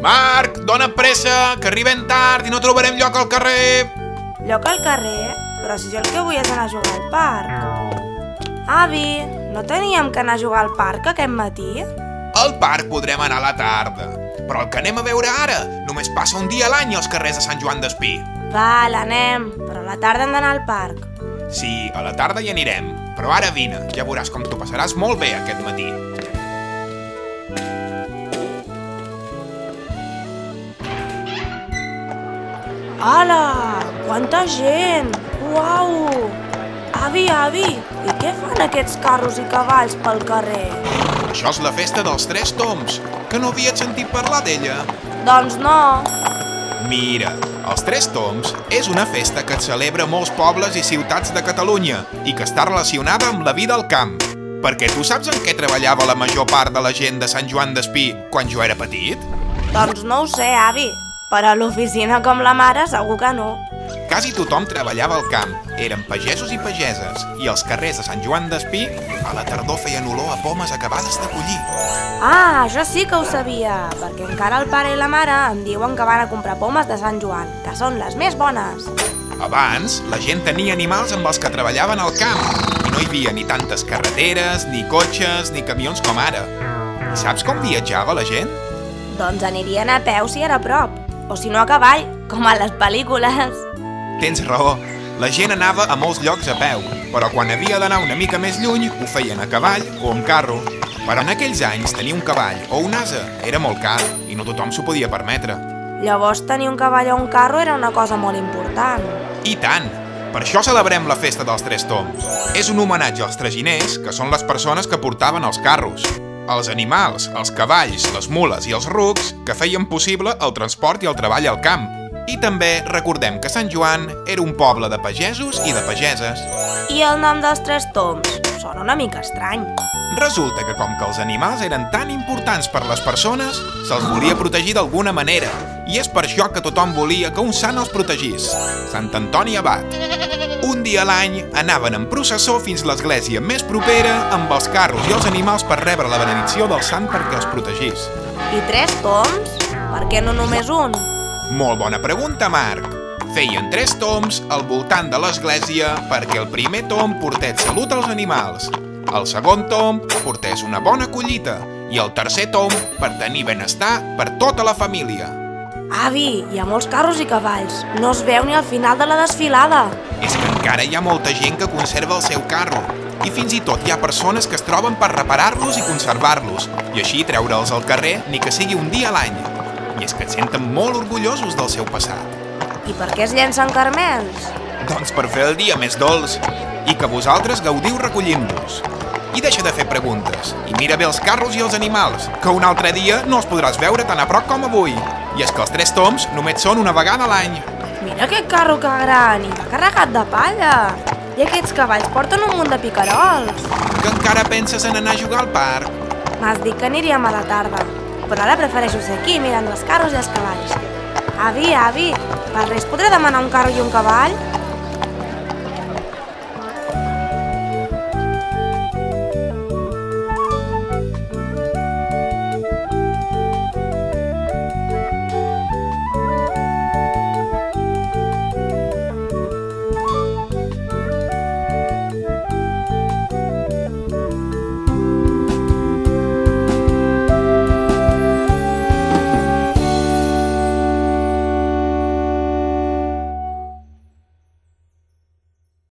Marc, dona pressa, que arribem tard i no trobarem lloc al carrer. Lloc al carrer? Però si jo el que vull és anar a jugar al parc. Avi, no teníem que anar a jugar al parc aquest matí? Al parc podrem anar a la tarda, però el que anem a veure ara només passa un dia a l'any als carrers de Sant Joan d'Espí. Val, anem, però a la tarda hem d'anar al parc. Sí, a la tarda hi anirem, però ara vine, ja veuràs com t'ho passaràs molt bé aquest matí. Ala, quanta gent! Uau! Avi, avi, i què fan aquests carros i cavalls pel carrer? Això és la festa dels Tres Toms, que no havies sentit parlar d'ella. Doncs no. Mira, els Tres Toms és una festa que celebra molts pobles i ciutats de Catalunya i que està relacionada amb la vida al camp. Perquè tu saps en què treballava la major part de la gent de Sant Joan d'Espí quan jo era petit? Doncs no ho sé, avi, però a l'oficina com la mare segur que no. Quasi tothom treballava al camp, eren pagesos i pageses, i els carrers de Sant Joan d'Espí a la tardor feien olor a pomes acabades de collir. Ah, això sí que ho sabia, perquè encara el pare i la mare em diuen que van a comprar pomes de Sant Joan, que són les més bones. Abans, la gent tenia animals amb els que treballaven al camp, i no hi havia ni tantes carreteres, ni cotxes, ni camions com ara. I saps com viatjava la gent? Doncs anirien a peu si era a prop, o si no a cavall, com a les pel·lícules. Tens raó, la gent anava a molts llocs a peu, però quan havia d'anar una mica més lluny ho feien a cavall o en carro. Però en aquells anys tenir un cavall o un ase era molt car i no tothom s'ho podia permetre. Llavors tenir un cavall o un carro era una cosa molt important. I tant! Per això celebrem la festa dels Tres Toms. És un homenatge als traginers, que són les persones que portaven els carros. Els animals, els cavalls, les mules i els rucs que feien possible el transport i el treball al camp. I també recordem que Sant Joan era un poble de pagesos i de pageses. I el nom dels tres toms? Sona una mica estrany. Resulta que com que els animals eren tan importants per les persones, se'ls volia protegir d'alguna manera. I és per això que tothom volia que un sant els protegís. Sant Antoni Abat. Dia a l'any anaven en processó fins l'església més propera amb els carros i els animals per rebre la benedicció del sant perquè els protegís. I tres toms? Per què no només un? Molt bona pregunta, Marc. Feien tres toms al voltant de l'església perquè el primer tom portés salut als animals, el segon tom portés una bona collita i el tercer tom per tenir benestar per tota la família. Avi, hi ha molts carros i cavalls. No es veu ni al final de la desfilada. És que encara hi ha molta gent que conserva el seu carro i fins i tot hi ha persones que es troben per reparar-los i conservar-los i així treure'ls al carrer ni que sigui un dia a l'any. I és que et senten molt orgullosos del seu passat. I per què es llencen carmels? Doncs per fer el dia més dolç i que vosaltres gaudiu recollint-los. I deixa de fer preguntes i mira bé els carros i els animals, que un altre dia no els podràs veure tan a prop com avui. I és que els tres toms només són una vegada a l'any. Mira aquest carro que gran i va carregat de palla. I aquests cavalls porten un munt de picarols. Que encara penses en anar a jugar al parc? M'has dit que aniríem a la tarda, però ara prefereixo ser aquí mirant els carros i els cavalls. Avi, avi, per res podré demanar un carro i un cavall?